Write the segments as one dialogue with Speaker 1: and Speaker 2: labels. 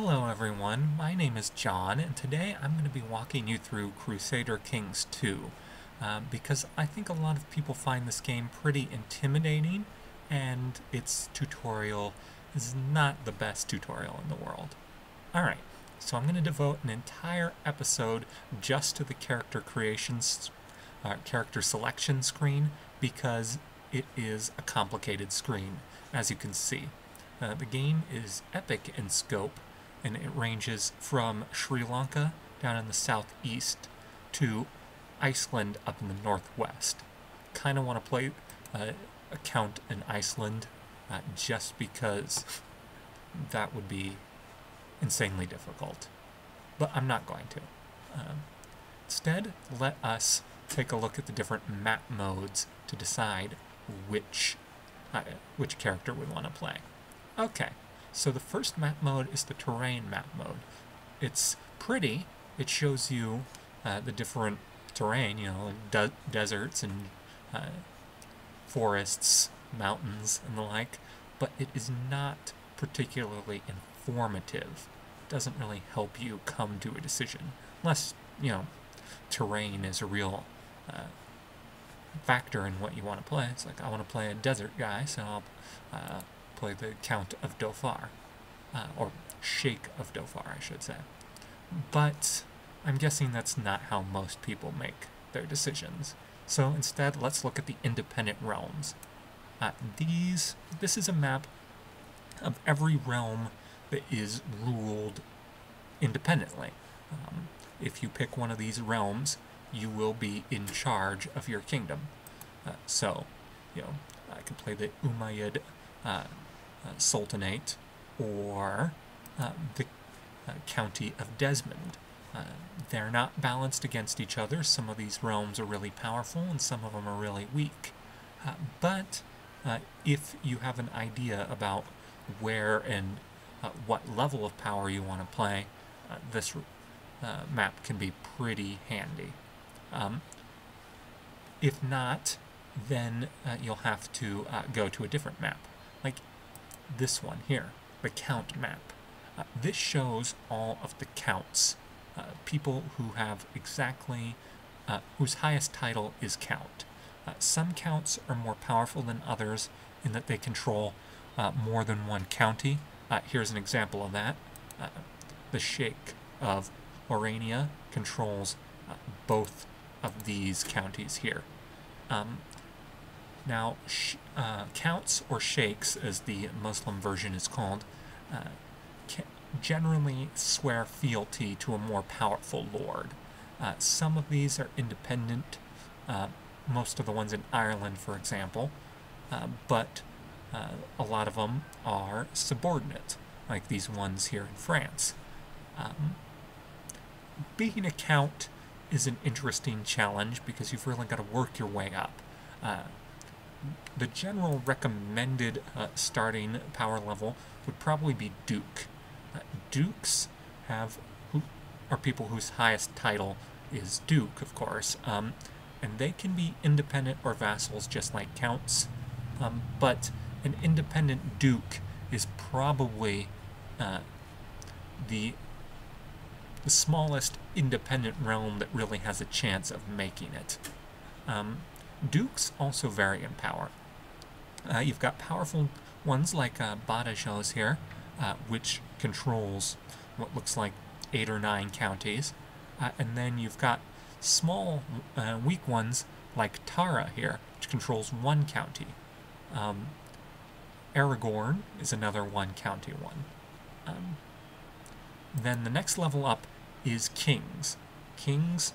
Speaker 1: Hello everyone, my name is John, and today I'm going to be walking you through Crusader Kings 2, uh, because I think a lot of people find this game pretty intimidating, and its tutorial is not the best tutorial in the world. Alright, so I'm going to devote an entire episode just to the character creations, uh, character selection screen, because it is a complicated screen, as you can see. Uh, the game is epic in scope, and it ranges from Sri Lanka down in the southeast to Iceland up in the northwest. Kind of want to play uh, a count in Iceland uh, just because that would be insanely difficult. But I'm not going to. Um, instead, let us take a look at the different map modes to decide which uh, which character we want to play. Okay, so the first map mode is the terrain map mode. It's pretty. It shows you uh, the different terrain, you know, de deserts and uh, forests, mountains, and the like, but it is not particularly informative. It doesn't really help you come to a decision, unless, you know, terrain is a real uh, factor in what you want to play. It's like, I want to play a desert guy, so I'll uh, play the Count of Dhofar, uh, or Sheikh of Dhofar, I should say. But I'm guessing that's not how most people make their decisions. So instead, let's look at the independent realms. Uh, these, this is a map of every realm that is ruled independently. Um, if you pick one of these realms, you will be in charge of your kingdom. Uh, so, you know, I could play the Umayyad uh, Sultanate or uh, the uh, County of Desmond. they're not balanced against each other. Some of these realms are really powerful and some of them are really weak. but if you have an idea about where and uh, what level of power you want to play, uh, this uh, map can be pretty handy. Um, if not, then you'll have to go to a different map. Like this one here, the count map. Uh, this shows all of the counts, uh, people who have exactly, uh, whose highest title is count. Uh, some counts are more powerful than others in that they control uh, more than one county. Uh, here's an example of that. the Sheikh of Orania controls both of these counties here. Um, now, uh, counts or sheikhs, as the Muslim version is called, uh, generally swear fealty to a more powerful lord. Uh, some of these are independent, uh, most of the ones in Ireland, for example, uh, but uh, a lot of them are subordinate, like these ones here in France. Um, being a count is an interesting challenge because you've really got to work your way up. Uh, the general recommended uh, starting power level would probably be Duke. Uh, Dukes have who are people whose highest title is Duke, of course, um, and they can be independent or vassals just like counts. Um, but an independent Duke is probably uh, the the smallest independent realm that really has a chance of making it. Um, Dukes also vary in power. Uh, you've got powerful ones like uh, Badajoz here, uh, which controls what looks like eight or nine counties. Uh, and then you've got small, uh, weak ones like Tara here, which controls one county. Um, Aragon is another one county one. Um, then the next level up is kings. Kings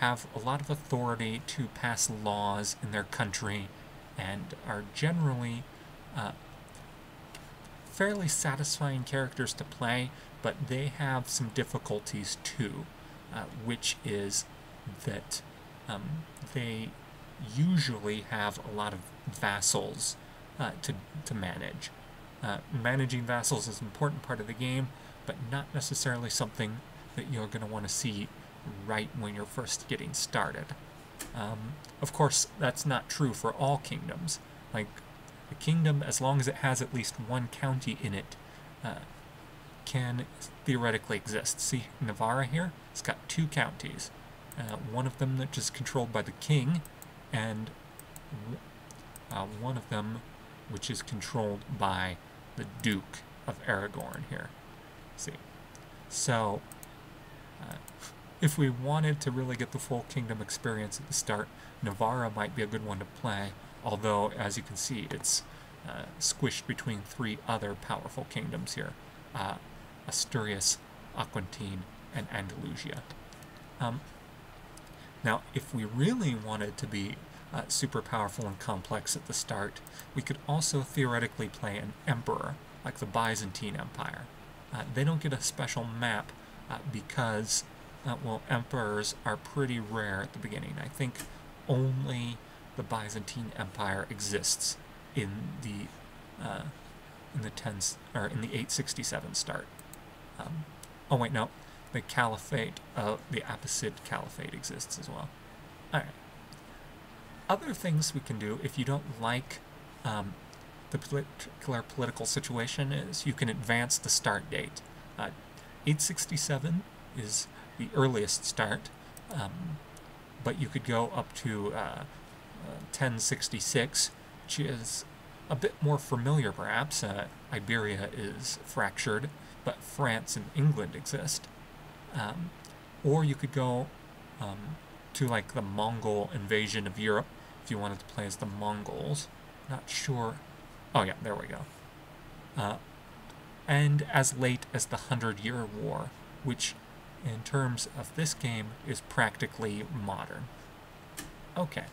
Speaker 1: have a lot of authority to pass laws in their country and are generally uh, fairly satisfying characters to play, but they have some difficulties too, uh, which is that um, they usually have a lot of vassals uh, to, to manage. Uh, managing vassals is an important part of the game, but not necessarily something that you're going to want to see right when you're first getting started. Um, of course, that's not true for all kingdoms. Like, a kingdom, as long as it has at least one county in it, uh, can theoretically exist. See, Navarra here, it's got two counties. Uh, one of them that is controlled by the king, and uh, one of them which is controlled by the Duke of Aragon here. See, so uh, if we wanted to really get the full kingdom experience at the start, Navarra might be a good one to play, although, as you can see, it's uh, squished between three other powerful kingdoms here. Uh, Asturias, Aquitaine, and Andalusia. Um, now, if we really wanted to be uh, super powerful and complex at the start, we could also theoretically play an emperor, like the Byzantine Empire. Uh, they don't get a special map uh, because, uh, well, emperors are pretty rare at the beginning. I think only the Byzantine Empire exists in the uh, in the 10s or in the 867 start. Um, oh wait, no, the Caliphate, uh, the Abbasid Caliphate exists as well. All right. Other things we can do if you don't like um, the particular political situation is you can advance the start date. Uh, 867 is the earliest start, um, but you could go up to uh, 1066, uh, which is a bit more familiar perhaps. Uh, Iberia is fractured, but France and England exist. Um, or you could go um, to like the Mongol invasion of Europe if you wanted to play as the Mongols. Not sure. Oh yeah, there we go. Uh, and as late as the Hundred Year War, which in terms of this game is practically modern. Okay,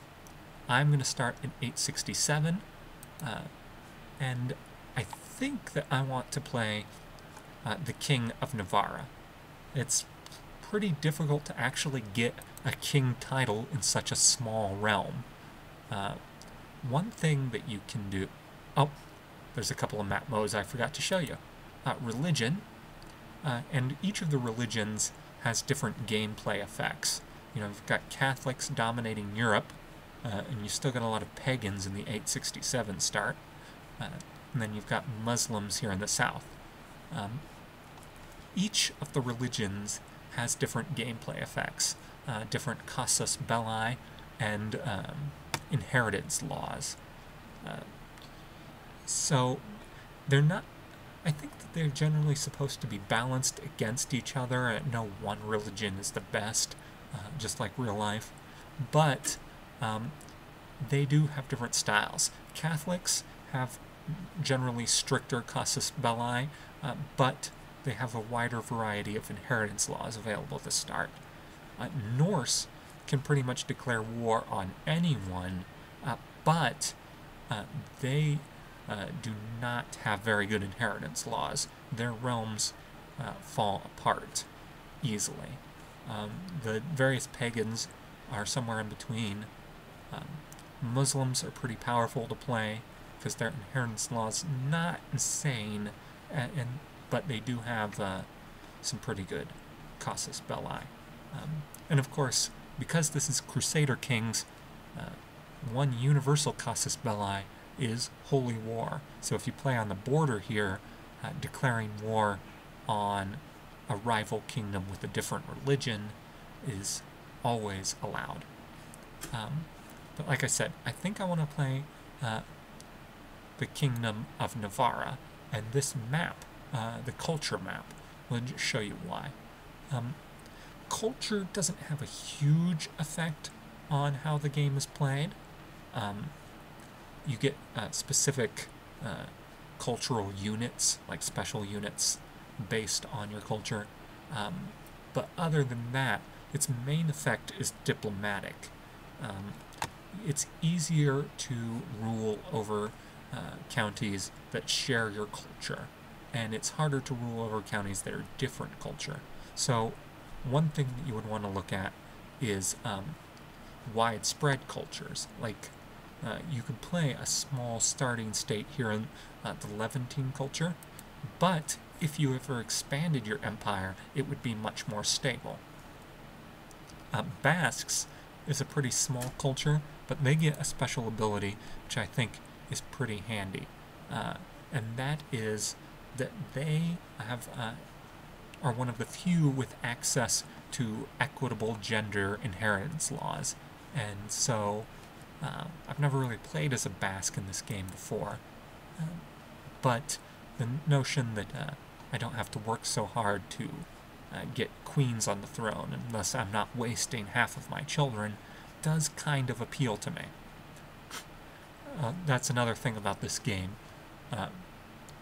Speaker 1: I'm going to start in 867, uh, and I think that I want to play uh, the King of Navarra. It's pretty difficult to actually get a king title in such a small realm. Uh, one thing that you can do... Oh, there's a couple of map modes I forgot to show you. Uh, religion, uh, and each of the religions has different gameplay effects. You know, you've got Catholics dominating Europe, uh, and you still got a lot of pagans in the 867 start. Uh, and then you've got Muslims here in the south. Um, each of the religions has different gameplay effects, uh, different casus belli and um, inheritance laws. Uh, so they're not, I think that they're generally supposed to be balanced against each other, no one religion is the best, uh, just like real life. But um, they do have different styles. Catholics have generally stricter casus belli, uh, but they have a wider variety of inheritance laws available to start. Uh, Norse can pretty much declare war on anyone, uh, but uh, they uh, do not have very good inheritance laws. Their realms uh, fall apart easily. Um, the various pagans are somewhere in between. Um, Muslims are pretty powerful to play because their inheritance laws not insane, and, and but they do have uh, some pretty good casus belli. Um, and of course, because this is Crusader Kings, uh, one universal casus belli is holy war. So if you play on the border here, uh, declaring war on a rival kingdom with a different religion is always allowed. Um, but like I said, I think I want to play uh, the Kingdom of Navarra, and this map uh, the culture map. Just show you why. Um, culture doesn't have a huge effect on how the game is played. Um, you get uh, specific uh, cultural units, like special units, based on your culture. Um, but other than that, its main effect is diplomatic. Um, it's easier to rule over uh, counties that share your culture and it's harder to rule over counties that are different culture. So one thing that you would want to look at is um, widespread cultures. Like uh, you could play a small starting state here in uh, the Levantine culture, but if you ever expanded your empire, it would be much more stable. Uh, Basques is a pretty small culture, but they get a special ability, which I think is pretty handy. Uh, and that is that they have uh, are one of the few with access to equitable gender inheritance laws, and so uh, I've never really played as a Basque in this game before. Uh, but the notion that uh, I don't have to work so hard to uh, get queens on the throne, unless I'm not wasting half of my children, does kind of appeal to me. Uh, that's another thing about this game. Uh,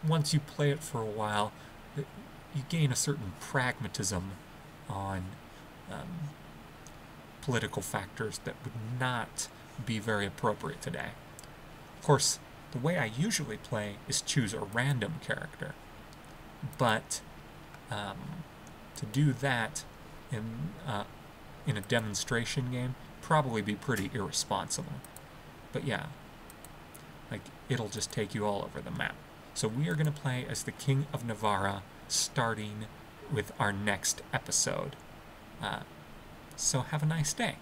Speaker 1: once you play it for a while, you gain a certain pragmatism on um, political factors that would not be very appropriate today. Of course, the way I usually play is choose a random character, but um, to do that in uh, in a demonstration game probably be pretty irresponsible. But yeah, like it'll just take you all over the map. So we are going to play as the King of Navarra, starting with our next episode. Uh, so have a nice day.